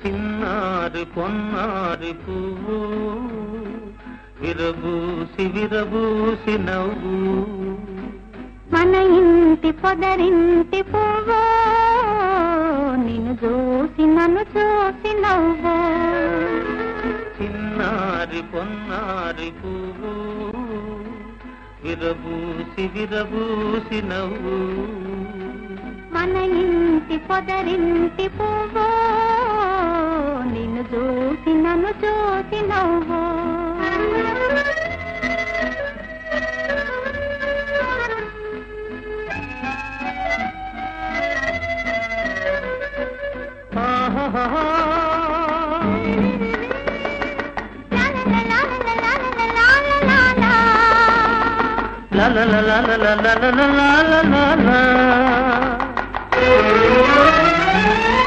చిన్నారి పొన్నారి పువ్వు విరబూసి విరబూసి నవ్వు. మన ఇంటి పొదరింటి పువ్వు నిన్ను చూసి నన్ను చూసి నవ్వు. చిన్నారి పొన్నారి పువ్వు విరబూసి విరబూసి నవ్వు. మన ఇంటి పొదరింటి పువ్వు నిన్ను చూసి నన్ను చూసి నవ్వు ఆహాహా. లా లా లా లా లా లా లా లా లా Thank you.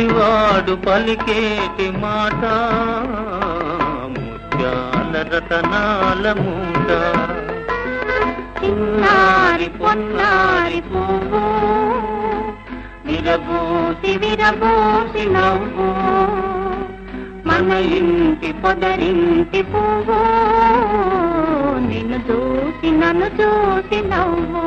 పసివాడు పలికేటి మాట ముత్యాల రతనాల మూట. చిన్నారి పొన్నారి పువ్వు విరబూసి విరబూసి నవ్వు. మన ఇంటి పొదరింటి పువ్వు నిన్ను చూసి నన్ను చూసి నవ్వు.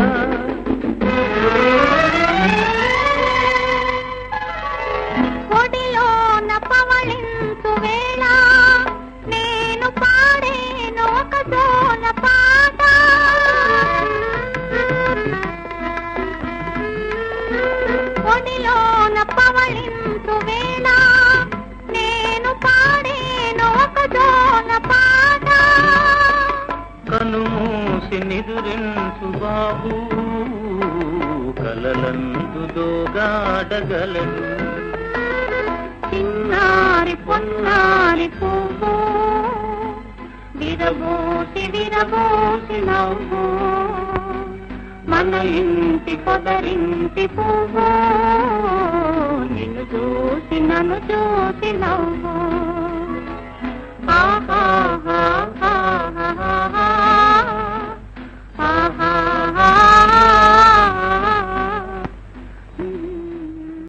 కనుమూసి బాబు కలలందు దోగాడగలను చిన్నారి పొన్నారి పువ్వు విరబోసి విరబోసి నవ్వు. మన ఇంటి పొదరింటి పువ్వు నిన్ను చూసి నన్ను చూసి నవ్వు.